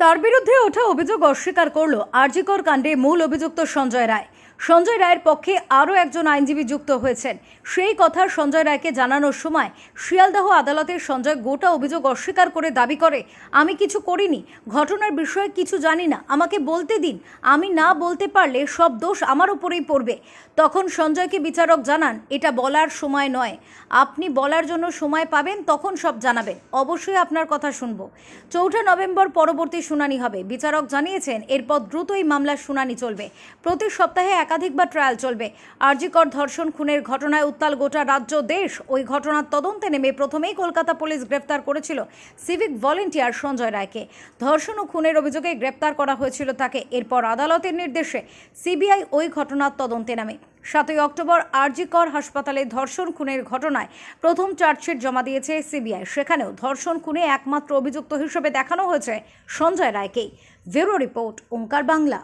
তার বিরুদ্ধে ওঠা অভিযোগ অস্বীকার করল আরজিকর কাণ্ডে মূল অভিযুক্ত সঞ্জয় রায়। সঞ্জয় রায়ের পক্ষে আরও একজন আইনজীবী যুক্ত হয়েছেন। সেই কথা সঞ্জয় রায়কে জানানোর সময় শিয়ালদাহ আদালতের সঞ্জয় গোটা অভিযোগ অস্বীকার করে দাবি করে, আমি কিছু করিনি, ঘটনার বিষয়ে কিছু জানি না, আমাকে বলতে দিন, আমি না বলতে পারলে সব দোষ আমার উপরেই পড়বে। তখন সঞ্জয়কে বিচারক জানান, এটা বলার সময় নয়, আপনি বলার জন্য সময় পাবেন, তখন সব জানাবেন, অবশ্যই আপনার কথা শুনব। চৌঠা নভেম্বর পরবর্তী শুনানি হবে, বিচারক জানিয়েছেন, এরপর দ্রুত এই মামলার শুনানি চলবে, প্রতি সপ্তাহে একাধিকবার ট্রায়াল চলবে। আরজিকর ধর্ষণ খুনের ঘটনায় উত্তাল গোটা রাজ্য, দেশ। ওই ঘটনার তদন্তে নেমে প্রথমেই কলকাতা পুলিশ গ্রেফতার করেছিল সিভিক ভলেন্টিয়ার সঞ্জয় রায়কে। ধর্ষণ ও খুনের অভিযোগে গ্রেপ্তার করা হয়েছিল তাকে। এরপর আদালতের নির্দেশে সিবিআই ওই ঘটনার তদন্তে নামে। সাতই অক্টোবর আরজিকর হাসপাতালে ধর্ষণ খুনের ঘটনায় প্রথম চার্জশিট জমা দিয়েছে সিবিআই। সেখানেও ধর্ষণ খুনে একমাত্র অভিযুক্ত হিসেবে দেখানো হয়েছে Sanjay রায়কেই। Bureau report, Onkar Bangla.